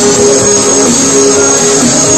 I'm not afraid of